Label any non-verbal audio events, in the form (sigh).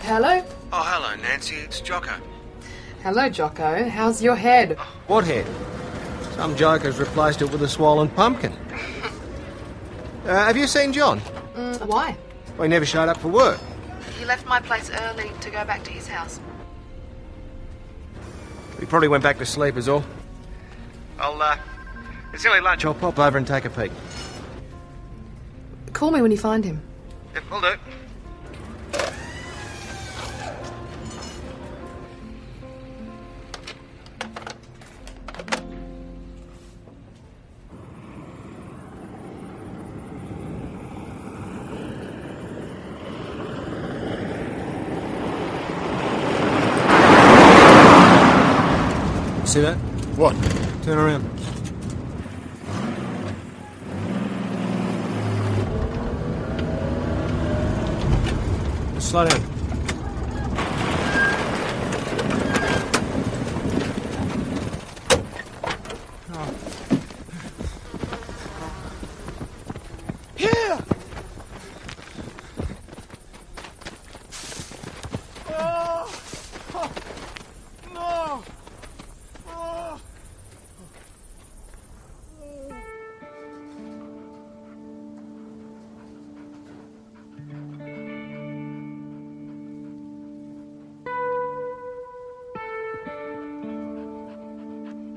Hello? Oh, hello, Nancy. It's Jocko. Hello, Jocko. How's your head? What head? Some joker's replaced it with a swollen pumpkin. (laughs) Uh, have you seen John? Mm, why? Well, he never showed up for work. He left my place early to go back to his house. He probably went back to sleep, is all. I'll, uh, it's nearly lunch. I'll pop over and take a peek. Call me when you find him. Yep, will do. See that? What? Turn around. Slow down. Here!